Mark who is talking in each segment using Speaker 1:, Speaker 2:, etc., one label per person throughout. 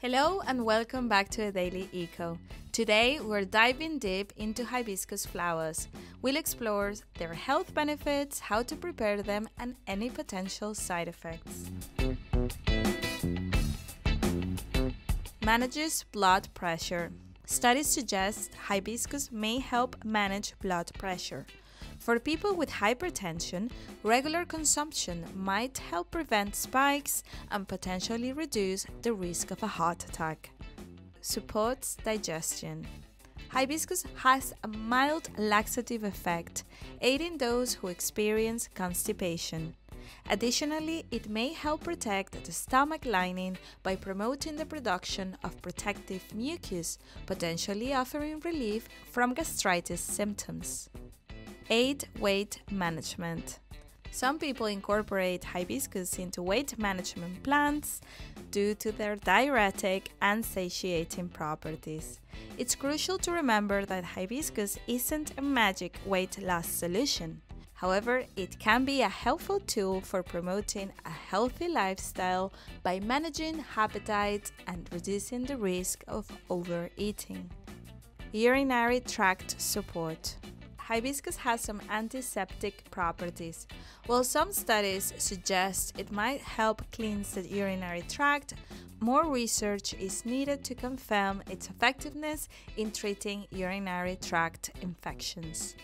Speaker 1: Hello and welcome back to a Daily Eco. Today we're diving deep into hibiscus flowers. We'll explore their health benefits, how to prepare them, and any potential side effects. Manages blood pressure. Studies suggest hibiscus may help manage blood pressure. For people with hypertension, regular consumption might help prevent spikes and potentially reduce the risk of a heart attack. Supports digestion. Hibiscus has a mild laxative effect, aiding those who experience constipation. Additionally, it may help protect the stomach lining by promoting the production of protective mucus, potentially offering relief from gastritis symptoms. Aid weight management. Some people incorporate hibiscus into weight management plans due to their diuretic and satiating properties. It's crucial to remember that hibiscus isn't a magic weight loss solution. However, it can be a helpful tool for promoting a healthy lifestyle by managing appetite and reducing the risk of overeating. Urinary tract support hibiscus has some antiseptic properties. While some studies suggest it might help cleanse the urinary tract, more research is needed to confirm its effectiveness in treating urinary tract infections.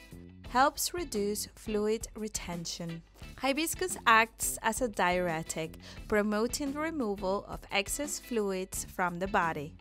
Speaker 1: Helps reduce fluid retention. Hibiscus acts as a diuretic, promoting the removal of excess fluids from the body.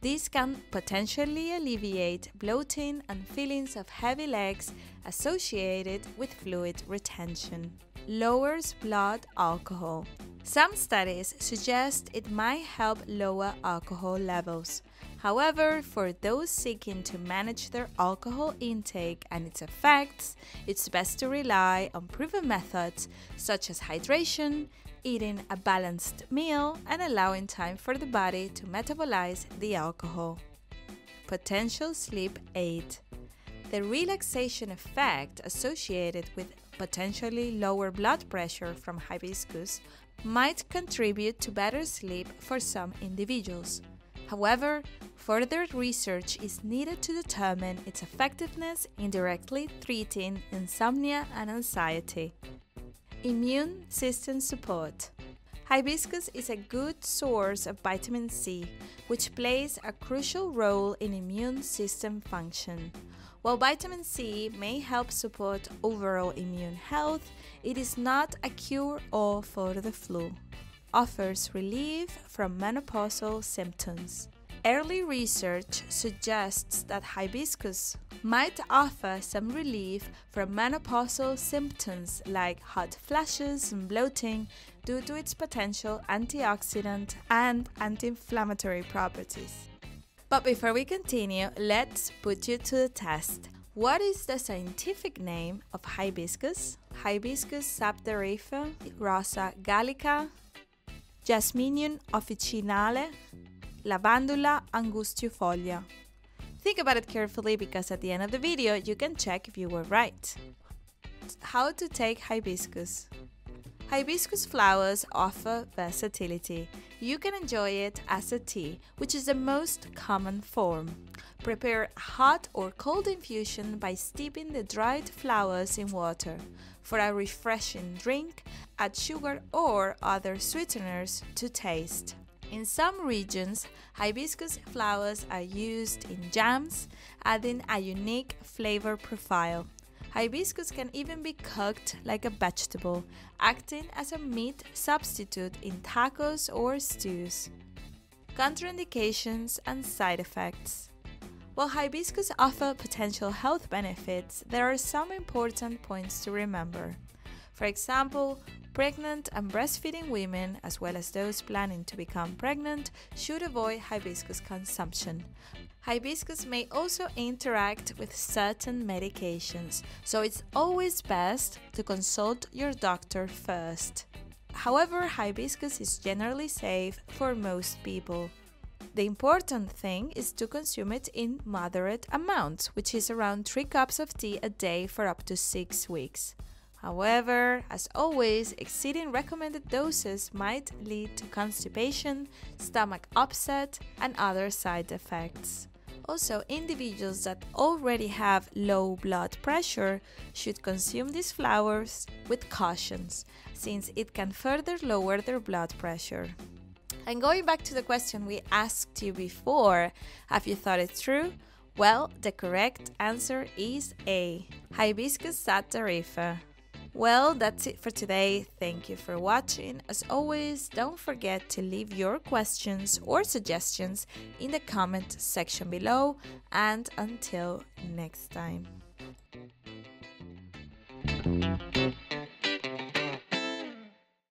Speaker 1: This can potentially alleviate bloating and feelings of heavy legs associated with fluid retention. Lowers blood alcohol. Some studies suggest it might help lower alcohol levels. However, for those seeking to manage their alcohol intake and its effects, it's best to rely on proven methods such as hydration, eating a balanced meal, and allowing time for the body to metabolize the alcohol. Potential sleep aid. The relaxation effect associated with potentially lower blood pressure from hibiscus might contribute to better sleep for some individuals. However, further research is needed to determine its effectiveness in directly treating insomnia and anxiety. Immune system support. Hibiscus is a good source of vitamin C, which plays a crucial role in immune system function. While vitamin C may help support overall immune health, it is not a cure all for the flu. Offers relief from menopausal symptoms. Early research suggests that hibiscus might offer some relief from menopausal symptoms like hot flashes and bloating due to its potential antioxidant and anti inflammatory properties. But before we continue, let's put you to the test. What is the scientific name of hibiscus? Hibiscus sabdariffa, Rosa gallica, Jasminum officinale, Lavandula angustifolia. Think about it carefully because at the end of the video you can check if you were right. How to take hibiscus. Hibiscus flowers offer versatility. You can enjoy it as a tea, which is the most common form. Prepare a hot or cold infusion by steeping the dried flowers in water. For a refreshing drink, add sugar or other sweeteners to taste. In some regions, hibiscus flowers are used in jams, adding a unique flavor profile. Hibiscus can even be cooked like a vegetable, acting as a meat substitute in tacos or stews. Contraindications and side effects. While hibiscus offer potential health benefits, there are some important points to remember. For example, Pregnant and breastfeeding women, as well as those planning to become pregnant, should avoid hibiscus consumption. Hibiscus may also interact with certain medications, so it's always best to consult your doctor first. However, hibiscus is generally safe for most people. The important thing is to consume it in moderate amounts, which is around 3 cups of tea a day for up to 6 weeks. However, as always, exceeding recommended doses might lead to constipation, stomach upset, and other side effects. Also, individuals that already have low blood pressure should consume these flowers with cautions, since it can further lower their blood pressure. And going back to the question we asked you before, have you thought it through? Well, the correct answer is A. Hibiscus sabdariffa. Well, that's it for today. Thank you for watching. As always, don't forget to leave your questions or suggestions in the comment section below. And until next time.